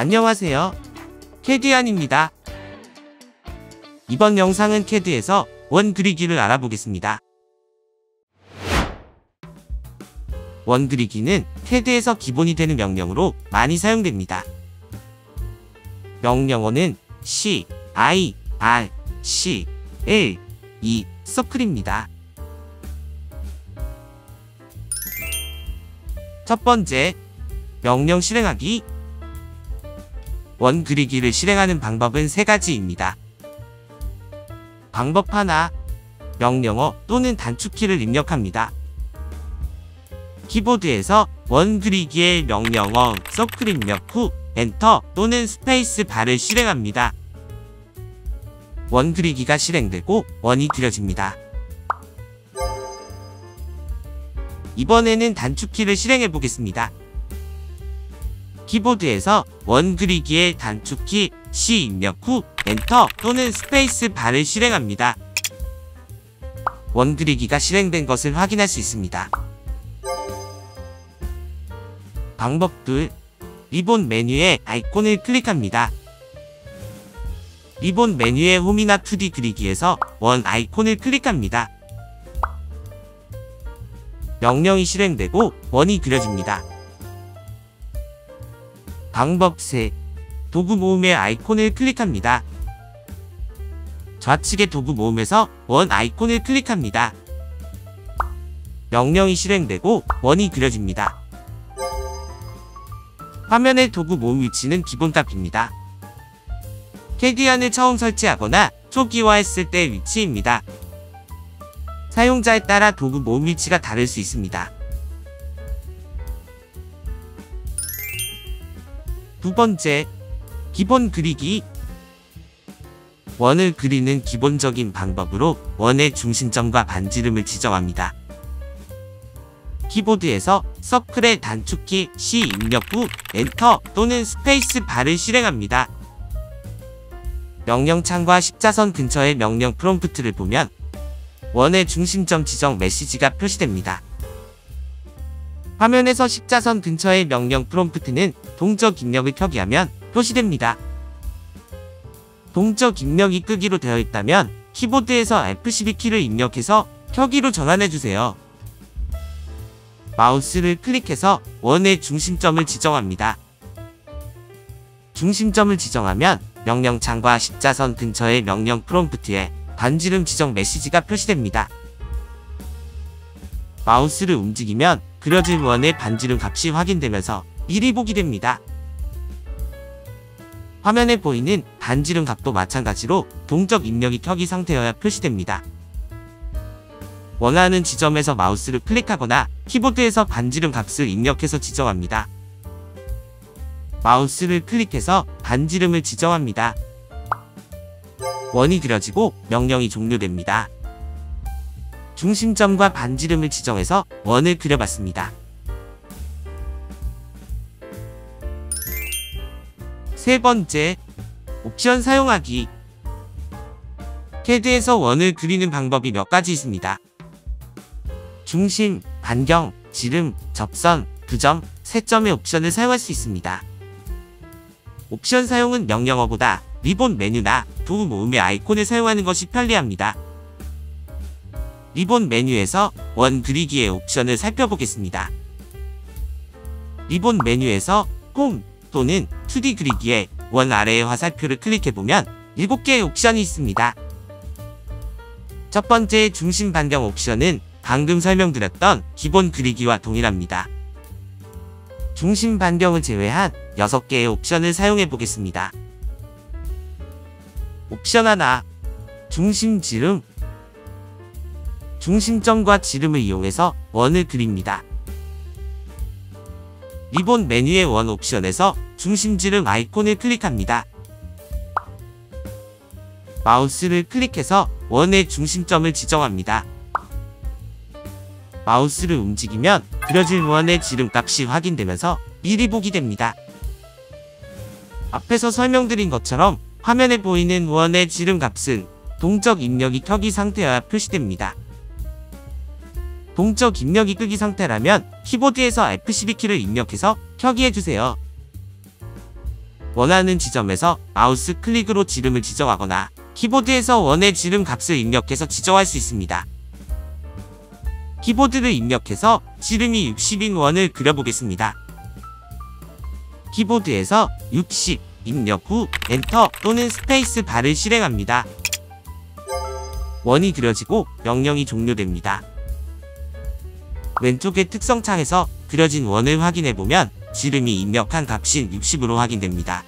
안녕하세요. 캐디안입니다. 이번 영상은 캐드에서 원 그리기를 알아보겠습니다. 원 그리기는 캐드에서 기본이 되는 명령으로 많이 사용됩니다. 명령어는 C, I, R, C, L, E, circle입니다. 첫 번째, 명령 실행하기. 원 그리기를 실행하는 방법은 세 가지입니다. 방법 하나, 명령어 또는 단축키를 입력합니다. 키보드에서 원 그리기의 명령어 서클 입력 후 엔터 또는 스페이스 바를 실행합니다. 원 그리기가 실행되고 원이 그려집니다. 이번에는 단축키를 실행해 보겠습니다. 키보드에서 원 그리기의 단축키 C 입력 후 엔터 또는 스페이스 바를 실행합니다. 원 그리기가 실행된 것을 확인할 수 있습니다. 방법 둘, 리본 메뉴의 아이콘을 클릭합니다. 리본 메뉴의 홈이나 2D 그리기에서 원 아이콘을 클릭합니다. 명령이 실행되고 원이 그려집니다. 방법 3. 도구 모음의 아이콘을 클릭합니다. 좌측의 도구 모음에서 원 아이콘을 클릭합니다. 명령이 실행되고 원이 그려집니다. 화면의 도구 모음 위치는 기본 값입니다. 캐디안을 처음 설치하거나 초기화했을 때 위치입니다. 사용자에 따라 도구 모음 위치가 다를 수 있습니다. 두 번째, 기본 그리기. 원을 그리는 기본적인 방법으로 원의 중심점과 반지름을 지정합니다. 키보드에서 circle의 단축키 C 입력 후 엔터 또는 스페이스 바를 실행합니다. 명령창과 십자선 근처의 명령 프롬프트를 보면 원의 중심점 지정 메시지가 표시됩니다. 화면에서 십자선 근처의 명령 프롬프트는 동적 입력을 표기하면 표시됩니다. 동적 입력이 끄기로 되어 있다면 키보드에서 F12키를 입력해서 켜기로 전환해주세요. 마우스를 클릭해서 원의 중심점을 지정합니다. 중심점을 지정하면 명령창과 십자선 근처의 명령 프롬프트에 반지름 지정 메시지가 표시됩니다. 마우스를 움직이면 그려진 원의 반지름 값이 확인되면서 미리 보기 됩니다. 화면에 보이는 반지름 값도 마찬가지로 동적 입력이 켜기 상태여야 표시됩니다. 원하는 지점에서 마우스를 클릭하거나 키보드에서 반지름 값을 입력해서 지정합니다. 마우스를 클릭해서 반지름을 지정합니다. 원이 그려지고 명령이 종료됩니다. 중심점과 반지름을 지정해서 원을 그려봤습니다. 세 번째, 옵션 사용하기. 캐드에서 원을 그리는 방법이 몇 가지 있습니다. 중심, 반경, 지름, 접선, 두점, 세점의 옵션을 사용할 수 있습니다. 옵션 사용은 명령어보다 리본 메뉴나 도구 모음의 아이콘을 사용하는 것이 편리합니다. 리본 메뉴에서 원 그리기의 옵션을 살펴보겠습니다. 리본 메뉴에서 홈 또는 2D 그리기의 원 아래의 화살표를 클릭해보면 7개의 옵션이 있습니다. 첫 번째 중심 반경 옵션은 방금 설명드렸던 기본 그리기와 동일합니다. 중심 반경을 제외한 6개의 옵션을 사용해 보겠습니다. 옵션 하나, 중심 지름. 중심점과 지름을 이용해서 원을 그립니다. 리본 메뉴의 원 옵션에서 중심 지름 아이콘을 클릭합니다. 마우스를 클릭해서 원의 중심점을 지정합니다. 마우스를 움직이면 그려질 원의 지름값이 확인되면서 미리 보기 됩니다. 앞에서 설명드린 것처럼 화면에 보이는 원의 지름값은 동적 입력이 켜기 상태여야 표시됩니다. 동적 입력이 끄기 상태라면 키보드에서 F12키를 입력해서 켜기 해주세요. 원하는 지점에서 마우스 클릭으로 지름을 지정하거나 키보드에서 원의 지름 값을 입력해서 지정할 수 있습니다. 키보드를 입력해서 지름이 60인 원을 그려보겠습니다. 키보드에서 60 입력 후 엔터 또는 스페이스 바를 실행합니다. 원이 그려지고 명령이 종료됩니다. 왼쪽의 특성 창에서 그려진 원을 확인해보면 지름이 입력한 값인 60으로 확인됩니다.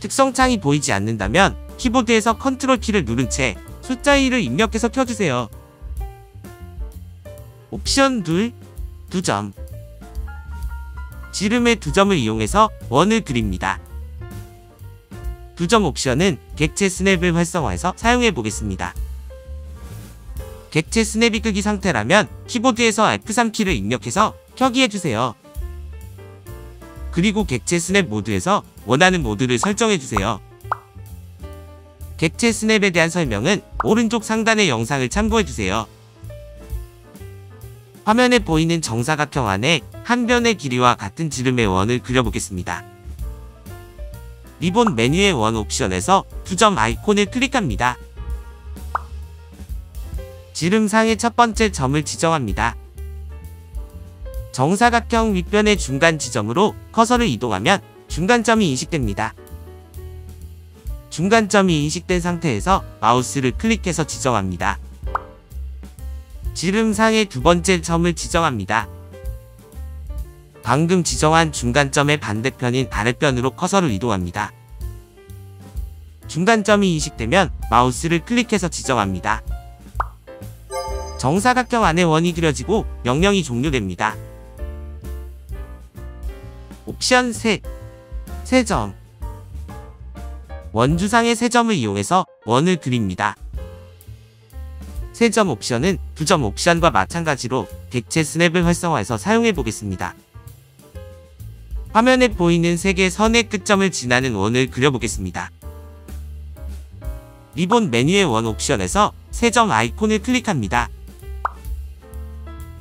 특성 창이 보이지 않는다면 키보드에서 컨트롤 키를 누른 채 숫자 2를 입력해서 켜주세요. 옵션 둘, 두 점. 지름의 두 점을 이용해서 원을 그립니다. 두 점 옵션은 객체 스냅을 활성화해서 사용해 보겠습니다. 객체 스냅이 끄기 상태라면 키보드에서 F3키를 입력해서 켜기 해주세요. 그리고 객체 스냅 모드에서 원하는 모드를 설정해주세요. 객체 스냅에 대한 설명은 오른쪽 상단의 영상을 참고해주세요. 화면에 보이는 정사각형 안에 한 변의 길이와 같은 지름의 원을 그려보겠습니다. 리본 메뉴의 원 옵션에서 두 점 아이콘을 클릭합니다. 지름상의 첫 번째 점을 지정합니다. 정사각형 윗변의 중간 지점으로 커서를 이동하면 중간점이 인식됩니다. 중간점이 인식된 상태에서 마우스를 클릭해서 지정합니다. 지름상의 두 번째 점을 지정합니다. 방금 지정한 중간점의 반대편인 아랫변으로 커서를 이동합니다. 중간점이 인식되면 마우스를 클릭해서 지정합니다. 정사각형 안에 원이 그려지고 명령이 종료됩니다. 옵션 셋, 세점 원주상의 세점을 이용해서 원을 그립니다. 세점 옵션은 두 점 옵션과 마찬가지로 객체 스냅을 활성화해서 사용해 보겠습니다. 화면에 보이는 세 개의 선의 끝점을 지나는 원을 그려보겠습니다. 리본 메뉴의 원 옵션에서 세점 아이콘을 클릭합니다.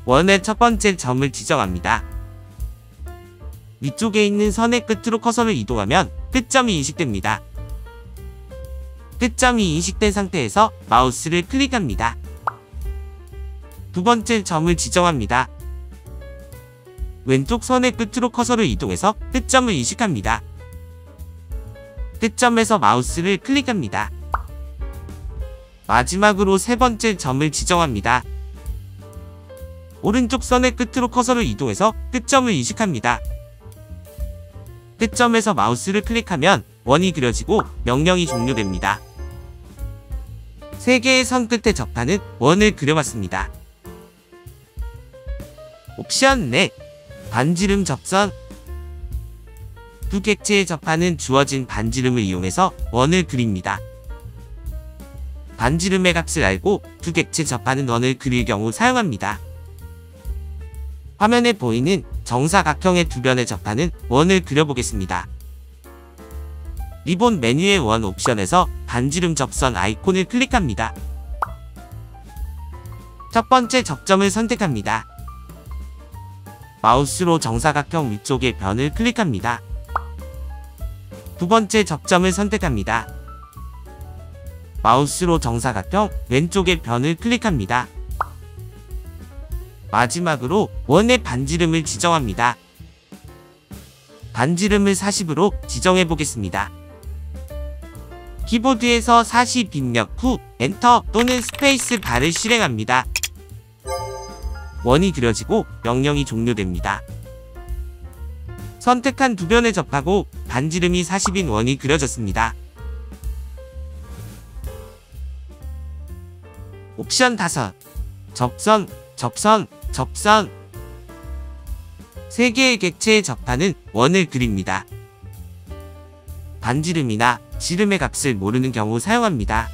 원의 첫 번째 점을 지정합니다. 위쪽에 있는 선의 끝으로 커서를 이동하면 끝점이 인식됩니다. 끝점이 인식된 상태에서 마우스를 클릭합니다. 두 번째 점을 지정합니다. 왼쪽 선의 끝으로 커서를 이동해서 끝점을 인식합니다. 끝점에서 마우스를 클릭합니다. 마지막으로 세 번째 점을 지정합니다. 오른쪽 선의 끝으로 커서를 이동해서 끝점을 인식합니다. 끝점에서 마우스를 클릭하면 원이 그려지고 명령이 종료됩니다. 세 개의 선 끝에 접하는 원을 그려봤습니다. 옵션 4 반지름 접선 두 객체에 접하는 주어진 반지름을 이용해서 원을 그립니다. 반지름의 값을 알고 두 객체 접하는 원을 그릴 경우 사용합니다. 화면에 보이는 정사각형의 두 변에 접하는 원을 그려보겠습니다. 리본 메뉴의 원 옵션에서 반지름 접선 아이콘을 클릭합니다. 첫 번째 접점을 선택합니다. 마우스로 정사각형 위쪽의 변을 클릭합니다. 두 번째 접점을 선택합니다. 마우스로 정사각형 왼쪽의 변을 클릭합니다. 마지막으로 원의 반지름을 지정합니다. 반지름을 40으로 지정해 보겠습니다. 키보드에서 40 입력 후 엔터 또는 스페이스 바를 실행합니다. 원이 그려지고 명령이 종료됩니다. 선택한 두 변에 접하고 반지름이 40인 원이 그려졌습니다. 옵션 5 접선, 접선, 접선 세 개의 객체에 접하는 원을 그립니다. 반지름이나 지름의 값을 모르는 경우 사용합니다.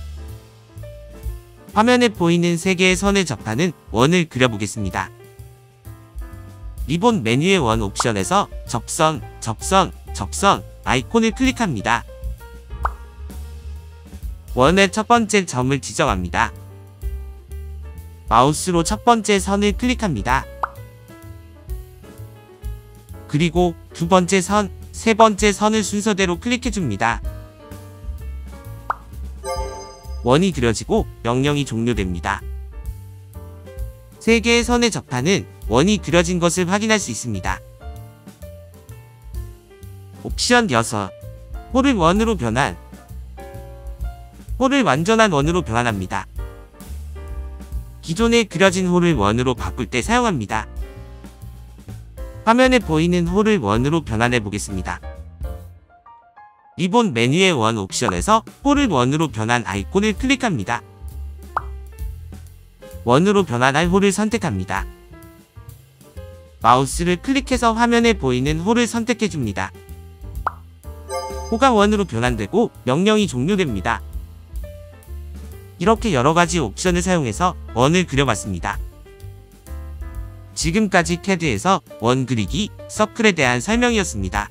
화면에 보이는 세 개의 선에 접하는 원을 그려보겠습니다. 리본 메뉴의 원 옵션에서 접선, 접선, 접선 아이콘을 클릭합니다. 원의 첫 번째 점을 지정합니다. 마우스로 첫 번째 선을 클릭합니다. 그리고 두 번째 선, 세 번째 선을 순서대로 클릭해줍니다. 원이 그려지고 명령이 종료됩니다. 세 개의 선에 접하는 원이 그려진 것을 확인할 수 있습니다. 옵션 6. 호를 원으로 변환. 호를 완전한 원으로 변환합니다. 기존에 그려진 호를 원으로 바꿀 때 사용합니다. 화면에 보이는 호를 원으로 변환해 보겠습니다. 리본 메뉴의 원 옵션에서 호를 원으로 변환 아이콘을 클릭합니다. 원으로 변환할 홀을 선택합니다. 마우스를 클릭해서 화면에 보이는 홀을 선택해줍니다. 호가 원으로 변환되고 명령이 종료됩니다. 이렇게 여러가지 옵션을 사용해서 원을 그려봤습니다. 지금까지 캐드에서 원 그리기, 서클에 대한 설명이었습니다.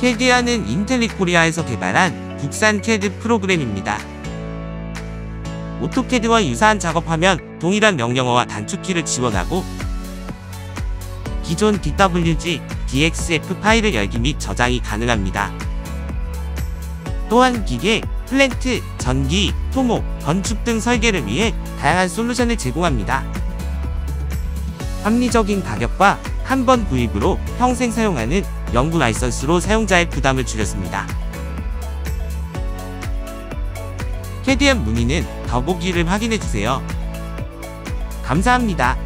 캐디안은 인텔리코리아에서 개발한 국산 캐드 프로그램입니다. 오토캐드와 유사한 작업 화면 동일한 명령어와 단축키를 지원하고 기존 DWG, DXF 파일을 열기 및 저장이 가능합니다. 또한 기계, 플랜트, 전기, 토목, 건축 등 설계를 위해 다양한 솔루션을 제공합니다. 합리적인 가격과 한 번 구입으로 평생 사용하는 영구 라이선스로 사용자의 부담을 줄였습니다. 캐디안 문의는 더보기를 확인해주세요. 감사합니다.